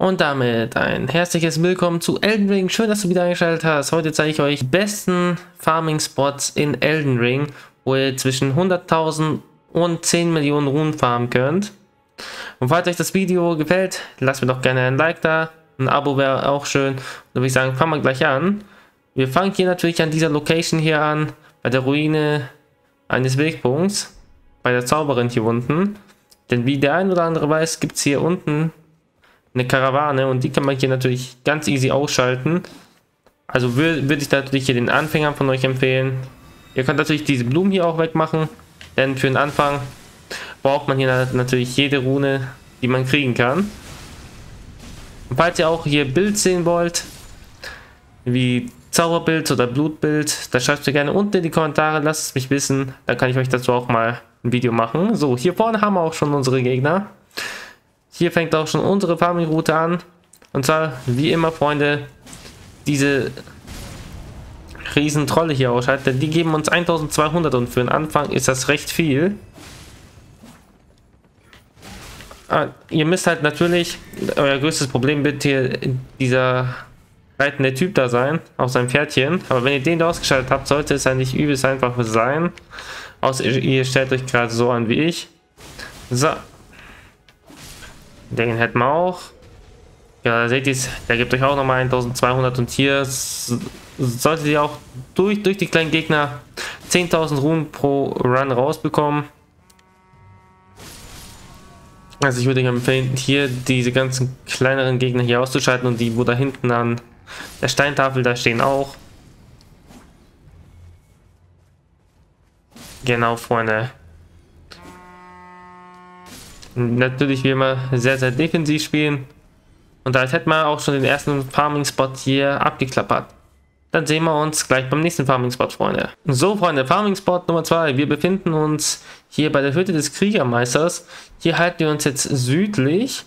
Und damit ein herzliches Willkommen zu Elden Ring. Schön, dass du wieder eingeschaltet hast. Heute zeige ich euch die besten Farming-Spots in Elden Ring, wo ihr zwischen 100.000 und 10 Millionen Runen farmen könnt. Und falls euch das Video gefällt, lasst mir doch gerne ein Like da. Ein Abo wäre auch schön. Und würde ich sagen, fangen wir gleich an. Wir fangen hier natürlich an dieser Location hier an, bei der Ruine eines Wegpunkts, bei der Zauberin hier unten. Denn wie der ein oder andere weiß, gibt es hier unten eine Karawane und die kann man hier natürlich ganz easy ausschalten. Also würde würd ich natürlich hier den Anfängern von euch empfehlen. Ihr könnt natürlich diese Blumen hier auch wegmachen, denn für den Anfang braucht man hier natürlich jede Rune, die man kriegen kann. Und falls ihr auch hier Bild sehen wollt, wie Zauberbild oder Blutbild, da schreibt mir gerne unten in die Kommentare, lasst es mich wissen, dann kann ich euch dazu auch mal ein Video machen. So, hier vorne haben wir auch schon unsere Gegner. Hier fängt auch schon unsere Farming-Route an. Und zwar, wie immer, Freunde, diese riesen Trolle hier ausschalten. Die geben uns 1200 und für den Anfang ist das recht viel. Ah, ihr müsst halt natürlich, euer größtes Problem wird hier dieser reitende Typ da sein, auf seinem Pferdchen. Aber wenn ihr den da ausgeschaltet habt, sollte es eigentlich übelst einfach sein. Außer ihr stellt euch gerade so an wie ich. So, den hätten wir auch. Ja, seht ihr, der gibt euch auch nochmal 1200 und hier solltet ihr auch durch, durch die kleinen Gegner 10.000 Ruhen pro Run rausbekommen. Also ich würde euch empfehlen, hier diese ganzen kleineren Gegner hier auszuschalten und die, wo da hinten an der Steintafel da stehen auch. Genau, Freunde natürlich wie immer sehr, sehr defensiv spielen. Und da hätten wir auch schon den ersten Farming-Spot hier abgeklappert. Dann sehen wir uns gleich beim nächsten Farming-Spot, Freunde. So, Freunde, Farming-Spot Nummer 2. Wir befinden uns hier bei der Hütte des Kriegermeisters. Hier halten wir uns jetzt südlich.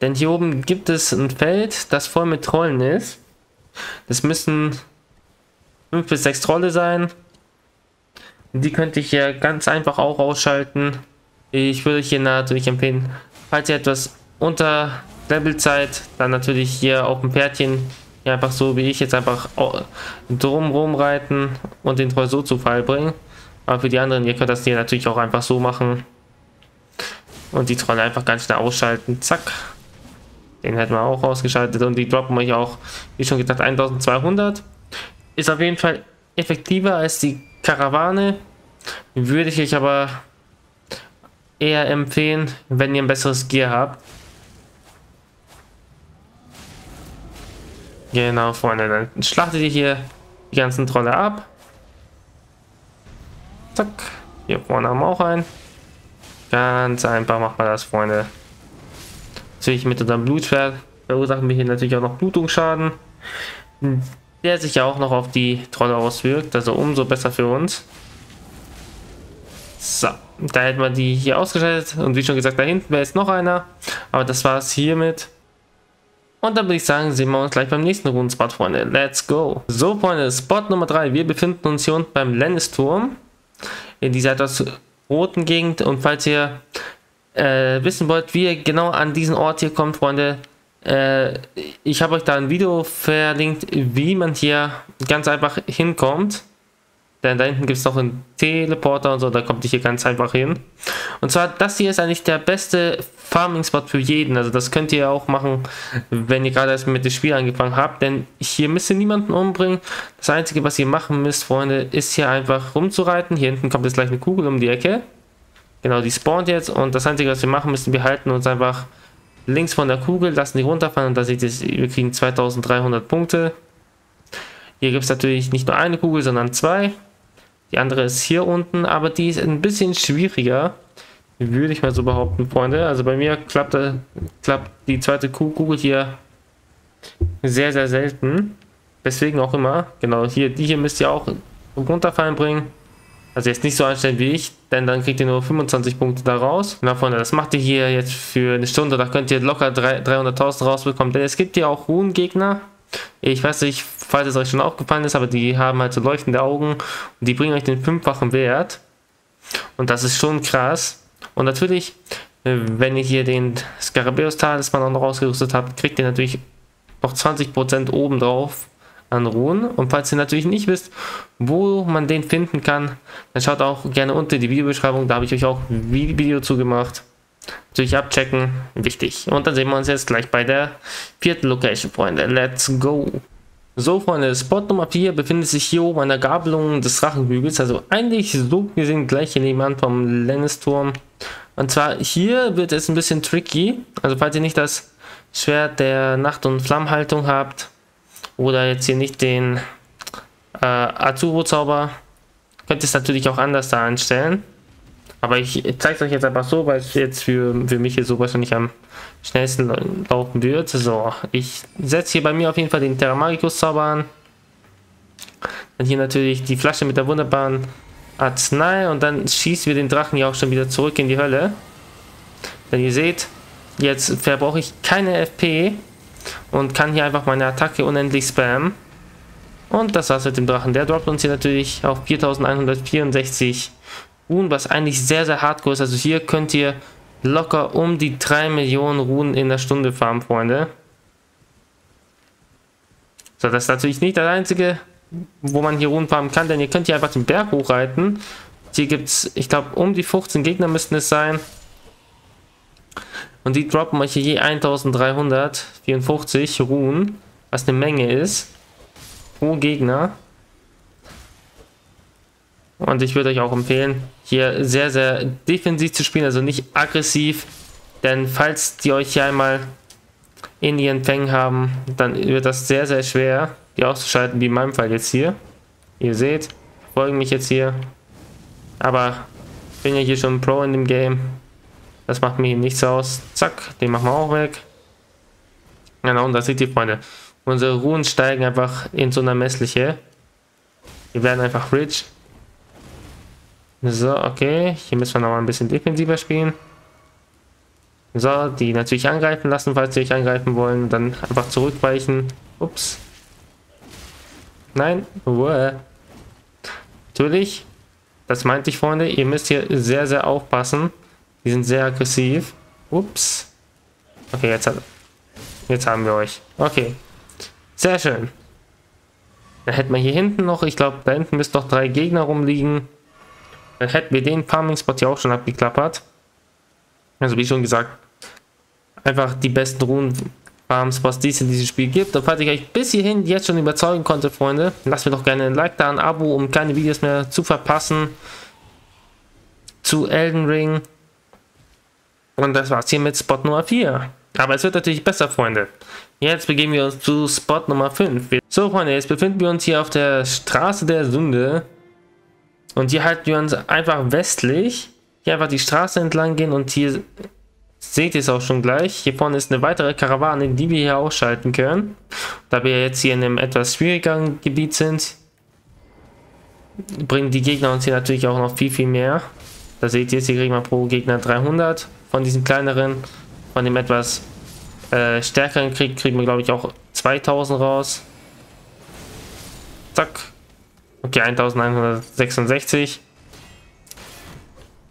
Denn hier oben gibt es ein Feld, das voll mit Trollen ist. Das müssen 5 bis 6 Trolle sein. Die könnte ich hier ganz einfach auch ausschalten. Ich würde hier natürlich empfehlen, falls ihr etwas unter Level seid, dann natürlich hier auf dem Pferdchen hier einfach so wie ich jetzt einfach drumrum reiten und den Troll so zu Fall bringen. Aber für die anderen, ihr könnt das hier natürlich auch einfach so machen. Und die Trolle einfach ganz schnell ausschalten. Zack. Den hätten wir auch ausgeschaltet. Und die droppen euch auch, wie schon gesagt, 1200. Ist auf jeden Fall effektiver als die Karawane. Würde ich euch aber eher empfehlen, wenn ihr ein besseres Gear habt. Genau, Freunde, dann schlachtet ihr hier die ganzen Trolle ab. Zack. Hier vorne haben wir auch einen. Ganz einfach macht man das, Freunde. Natürlich mit unserem Blutschwert verursachen wir hier natürlich auch noch Blutungsschaden. Der sich ja auch noch auf die Trolle auswirkt, also umso besser für uns. So, da hätten wir die hier ausgeschaltet und wie schon gesagt, da hinten wäre jetzt noch einer. Aber das war es hiermit. Und dann würde ich sagen, sehen wir uns gleich beim nächsten Rundenspot, Freunde. Let's go. So, Freunde, Spot Nummer 3. Wir befinden uns hier unten beim Lennisturm. In dieser etwas roten Gegend. Und falls ihr äh, wissen wollt, wie ihr genau an diesen Ort hier kommt, Freunde, äh, ich habe euch da ein Video verlinkt, wie man hier ganz einfach hinkommt. Denn da hinten gibt es noch einen Teleporter und so, da kommt ihr hier ganz einfach hin. Und zwar, das hier ist eigentlich der beste Farming-Spot für jeden. Also das könnt ihr auch machen, wenn ihr gerade erst mit dem Spiel angefangen habt. Denn hier müsst ihr niemanden umbringen. Das Einzige, was ihr machen müsst, Freunde, ist hier einfach rumzureiten. Hier hinten kommt jetzt gleich eine Kugel um die Ecke. Genau, die spawnt jetzt. Und das Einzige, was wir machen müssen, wir halten uns einfach links von der Kugel, lassen die runterfallen. Und da seht ihr, wir kriegen 2300 Punkte. Hier gibt es natürlich nicht nur eine Kugel, sondern zwei. Die andere ist hier unten, aber die ist ein bisschen schwieriger. Würde ich mal so behaupten, Freunde. Also bei mir klappt, äh, klappt die zweite Kugel hier sehr, sehr selten. Deswegen auch immer. Genau, hier, die hier müsst ihr auch runterfallen bringen. Also jetzt nicht so anstellen wie ich, denn dann kriegt ihr nur 25 Punkte daraus. Na Freunde, das macht ihr hier jetzt für eine Stunde. Da könnt ihr locker 300.000 rausbekommen. Denn es gibt ja auch Ruhengegner. Ich weiß nicht, falls es euch schon aufgefallen ist, aber die haben halt so leuchtende Augen und die bringen euch den fünffachen Wert. Und das ist schon krass. Und natürlich, Wenn ihr hier den Skarabäus Talisman auch noch ausgerüstet habt, kriegt ihr natürlich noch 20% oben drauf an Ruhen. Und falls ihr natürlich nicht wisst, wo man den finden kann, dann schaut auch gerne unter die Videobeschreibung. Da habe ich euch auch ein Video zugemacht. Natürlich abchecken, wichtig. Und dann sehen wir uns jetzt gleich bei der vierten Location, Freunde. Let's go! So, Freunde, Spot Nummer 4 befindet sich hier oben an der Gabelung des Drachenhügels. Also eigentlich so gesehen gleich hier nebenan vom Lennisturm. Und zwar hier wird es ein bisschen tricky. Also falls ihr nicht das Schwert der Nacht- und Flammhaltung habt oder jetzt hier nicht den äh, Azuro-Zauber, könnt ihr es natürlich auch anders da einstellen. Aber ich zeige es euch jetzt einfach so, weil es jetzt für, für mich hier so wahrscheinlich am schnellsten laufen wird. So, ich setze hier bei mir auf jeden Fall den Terra Magicus Zauber an. Dann hier natürlich die Flasche mit der wunderbaren Arznei und dann schießen wir den Drachen ja auch schon wieder zurück in die Hölle. Denn ihr seht, jetzt verbrauche ich keine FP und kann hier einfach meine Attacke unendlich spammen. Und das war's mit dem Drachen. Der droppt uns hier natürlich auf 4164 Ruhen, was eigentlich sehr, sehr hardcore ist. Also hier könnt ihr locker um die 3 Millionen Ruhen in der Stunde farmen, Freunde. So, das ist natürlich nicht das einzige, wo man hier Ruhen farmen kann, denn ihr könnt hier einfach den Berg hochreiten. Hier gibt es, ich glaube, um die 15 Gegner müssten es sein. Und die droppen euch hier je 1354 Ruhen, was eine Menge ist, pro Gegner. Und ich würde euch auch empfehlen, hier sehr, sehr defensiv zu spielen, also nicht aggressiv. Denn falls die euch hier einmal in ihren Fängen haben, dann wird das sehr, sehr schwer, die auszuschalten, wie in meinem Fall jetzt hier. Ihr seht, folgen mich jetzt hier. Aber ich bin ja hier schon Pro in dem Game. Das macht mir hier nichts aus. Zack, den machen wir auch weg. Genau, und da seht ihr, Freunde. Unsere Ruhen steigen einfach in so einer Messliche. Wir werden einfach rich. So, okay. Hier müssen wir noch mal ein bisschen defensiver spielen. So, die natürlich angreifen lassen, falls sie euch angreifen wollen. Dann einfach zurückweichen. Ups. Nein. Uah. Natürlich. Das meinte ich, Freunde. Ihr müsst hier sehr, sehr aufpassen. Die sind sehr aggressiv. Ups. Okay, jetzt, hat, jetzt haben wir euch. Okay. Sehr schön. Dann hätten wir hier hinten noch, ich glaube, da hinten müssten noch drei Gegner rumliegen. Dann hätten wir den Farming-Spot ja auch schon abgeklappert. Also wie schon gesagt, einfach die besten Runen-Farm-Spots, die es in diesem Spiel gibt. Und falls ich euch bis hierhin jetzt schon überzeugen konnte, Freunde, lasst mir doch gerne ein Like da, ein Abo, um keine Videos mehr zu verpassen. Zu Elden Ring. Und das war's hier mit Spot Nummer 4. Aber es wird natürlich besser, Freunde. Jetzt begeben wir uns zu Spot Nummer 5. So, Freunde, jetzt befinden wir uns hier auf der Straße der Sünde. Und hier halten wir uns einfach westlich. Hier einfach die Straße entlang gehen und hier seht ihr es auch schon gleich. Hier vorne ist eine weitere Karawane, die wir hier ausschalten können. Da wir jetzt hier in einem etwas schwierigeren Gebiet sind, bringen die Gegner uns hier natürlich auch noch viel, viel mehr. Da seht ihr, hier kriegen wir pro Gegner 300 von diesen kleineren. Von dem etwas äh, stärkeren Krieg kriegen wir, glaube ich, auch 2000 raus. Zack. Okay, 1166.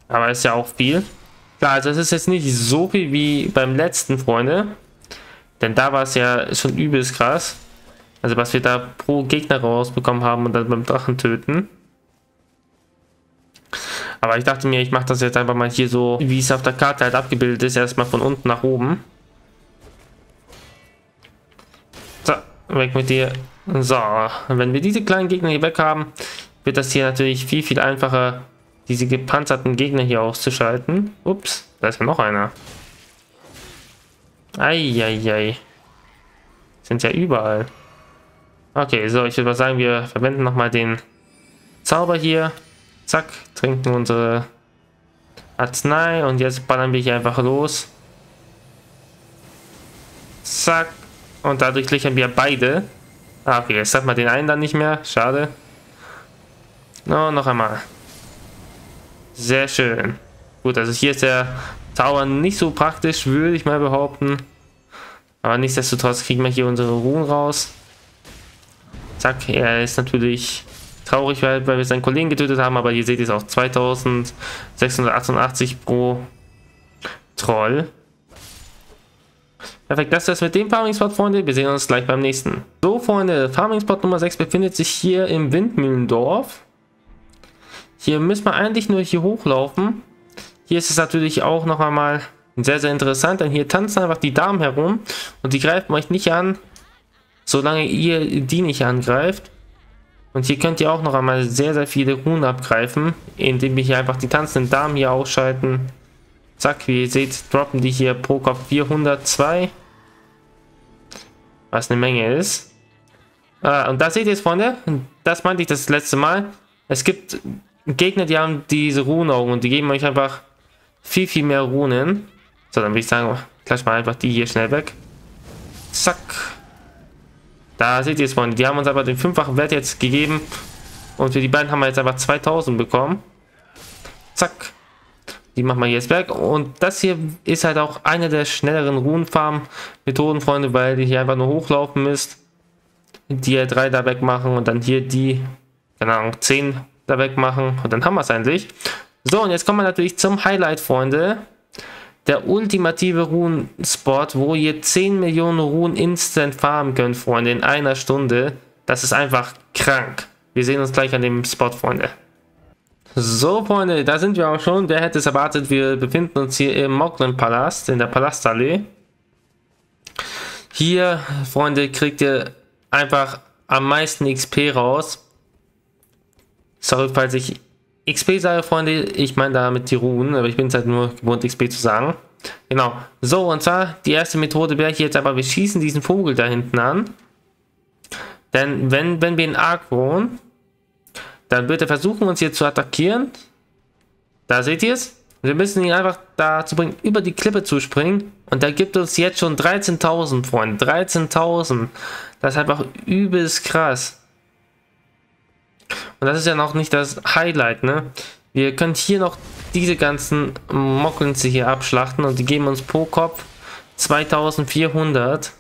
Aber ist ja auch viel. Klar, also es ist jetzt nicht so viel wie beim letzten, Freunde. Denn da war es ja schon übelst krass. Also was wir da pro Gegner rausbekommen haben und dann beim Drachen töten. Aber ich dachte mir, ich mache das jetzt einfach mal hier so, wie es auf der Karte halt abgebildet ist, erstmal von unten nach oben. So, weg mit dir. So, wenn wir diese kleinen Gegner hier weg haben, wird das hier natürlich viel, viel einfacher, diese gepanzerten Gegner hier auszuschalten. Ups, da ist ja noch einer. Eieiei. Sind ja überall. Okay, so, ich würde mal sagen, wir verwenden nochmal den Zauber hier. Zack, trinken unsere Arznei und jetzt ballern wir hier einfach los. Zack. Und dadurch löchern wir beide. Ah, okay, jetzt hat man den einen dann nicht mehr. Schade. No, noch einmal. Sehr schön. Gut, also hier ist der Tower nicht so praktisch, würde ich mal behaupten. Aber nichtsdestotrotz kriegen wir hier unsere Ruhen raus. Zack, er ist natürlich traurig, weil, wir seinen Kollegen getötet haben, aber hier seht ihr es auch 2688 pro Troll. Perfekt, das ist das mit dem Farming-Spot, Freunde. Wir sehen uns gleich beim nächsten. So, Freunde, Farming-Spot Nummer 6 befindet sich hier im Windmühlendorf. Hier müssen wir eigentlich nur hier hochlaufen. Hier ist es natürlich auch noch einmal sehr, sehr interessant, denn hier tanzen einfach die Damen herum und die greifen euch nicht an, solange ihr die nicht angreift. Und hier könnt ihr auch noch einmal sehr, sehr viele Runen abgreifen, indem wir hier einfach die tanzenden Damen hier ausschalten. Zack, wie ihr seht, droppen die hier pro Kopf 402. Was eine Menge ist. Ah, und da seht ihr es, Freunde. Das meinte ich das letzte Mal. Es gibt Gegner, die haben diese Runenaugen und die geben euch einfach viel, viel mehr Runen. So, dann würde ich sagen, gleich mal einfach die hier schnell weg. Zack. Da seht ihr es, Freunde. Die haben uns aber den fünffachen Wert jetzt gegeben. Und für die beiden haben wir jetzt einfach 2000 bekommen. Zack. Die machen wir jetzt weg. Und das hier ist halt auch eine der schnelleren Runenfarm-Methoden, Freunde, weil die hier einfach nur hochlaufen müsst. Die 3 da wegmachen und dann hier die, keine Ahnung, 10 da wegmachen. Und dann haben wir es eigentlich. So, und jetzt kommen wir natürlich zum Highlight, Freunde. Der ultimative Runen-Spot, wo ihr 10 Millionen Runen instant farmen könnt, Freunde, in einer Stunde. Das ist einfach krank. Wir sehen uns gleich an dem Spot, Freunde. So, Freunde, da sind wir auch schon. Wer hätte es erwartet? Wir befinden uns hier im Moglin-Palast, in der Palastallee. Hier, Freunde, kriegt ihr einfach am meisten XP raus. Sorry, falls ich XP sage, Freunde, ich meine damit die Ruhen, aber ich bin es halt nur gewohnt, XP zu sagen. Genau. So, und zwar, die erste Methode wäre hier jetzt aber, wir schießen diesen Vogel da hinten an. Denn wenn, wenn wir in Agron, dann wird er versuchen, uns hier zu attackieren. Da seht ihr es. Wir müssen ihn einfach dazu bringen, über die Klippe zu springen. Und da gibt uns jetzt schon 13.000, Freunde. 13.000. Das ist einfach übelst krass. Und das ist ja noch nicht das Highlight, ne? Wir können hier noch diese ganzen Mockens hier abschlachten und die geben uns pro Kopf 2400.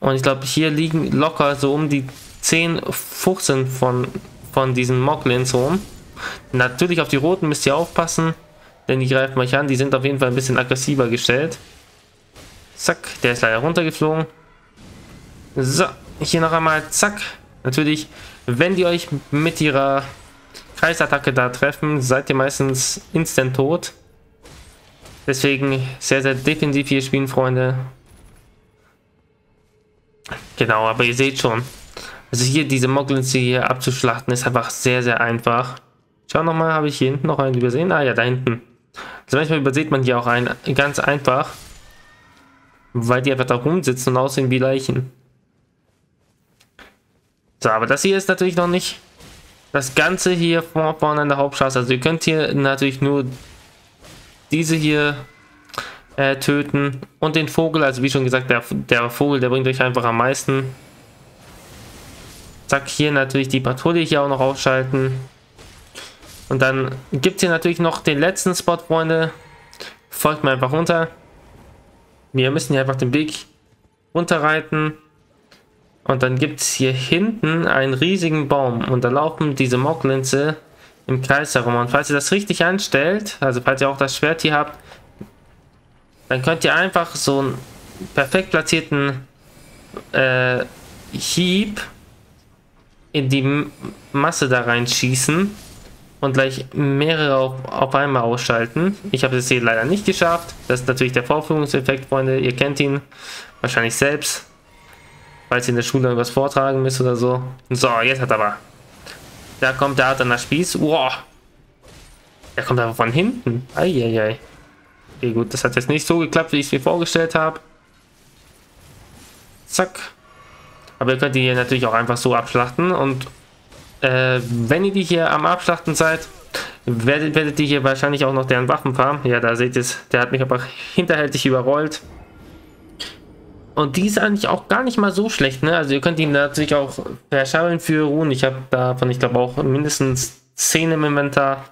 Und ich glaube, hier liegen locker so um die 10, 15 von, von diesen Moglins rum. Natürlich auf die roten müsst ihr aufpassen, denn die greifen euch an. Die sind auf jeden Fall ein bisschen aggressiver gestellt. Zack, der ist leider runtergeflogen. So, hier noch einmal, zack. Natürlich wenn die euch mit ihrer Kreisattacke da treffen, seid ihr meistens instant tot. Deswegen sehr, sehr defensiv hier spielen, Freunde. Genau, aber ihr seht schon. Also hier diese Moglins hier abzuschlachten ist einfach sehr, sehr einfach. Schau nochmal, habe ich hier hinten noch einen übersehen? Ah ja, da hinten. Also manchmal übersieht man hier auch einen ganz einfach. Weil die einfach da rumsitzen und aussehen wie Leichen. So, aber das hier ist natürlich noch nicht das Ganze hier vorne an der Hauptstraße. Also ihr könnt hier natürlich nur diese hier äh, töten und den Vogel. Also wie schon gesagt, der, der Vogel, der bringt euch einfach am meisten. Zack, hier natürlich die Patrouille hier auch noch ausschalten. Und dann gibt es hier natürlich noch den letzten Spot, Freunde. Folgt mir einfach runter. Wir müssen hier einfach den Weg runterreiten. Und dann gibt es hier hinten einen riesigen Baum und da laufen diese Mocklinze im Kreis herum. Und falls ihr das richtig anstellt, also falls ihr auch das Schwert hier habt, dann könnt ihr einfach so einen perfekt platzierten äh, Hieb in die Masse da reinschießen und gleich mehrere auf, auf einmal ausschalten. Ich habe es hier leider nicht geschafft. Das ist natürlich der Vorführungseffekt, Freunde. Ihr kennt ihn wahrscheinlich selbst falls ihr in der Schule irgendwas vortragen müsst oder so. So, jetzt hat er aber. Da kommt der der Spieß. Wow. Der kommt aber von hinten. Eieiei. Okay, gut, das hat jetzt nicht so geklappt, wie ich es mir vorgestellt habe. Zack. Aber ihr könnt die hier natürlich auch einfach so abschlachten. Und äh, wenn ihr die hier am Abschlachten seid, werdet, werdet ihr hier wahrscheinlich auch noch deren Waffen farmen. Ja, da seht ihr es. Der hat mich aber hinterhältig überrollt. Und die ist eigentlich auch gar nicht mal so schlecht, ne? Also ihr könnt ihn natürlich auch verschabeln für Ruhen. Ich habe davon, ich glaube auch mindestens 10 im Inventar.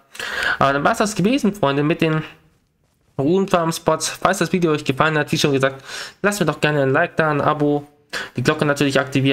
Aber dann war es das gewesen, Freunde, mit den Ruhenfarm-Spots. Falls das Video euch gefallen hat, wie schon gesagt, lasst mir doch gerne ein Like da, ein Abo, die Glocke natürlich aktivieren.